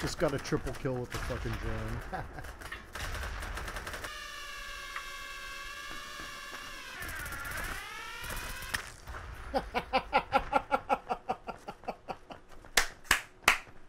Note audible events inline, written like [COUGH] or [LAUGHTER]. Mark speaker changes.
Speaker 1: Just got a triple kill with the fucking drone. Ha [LAUGHS] ha.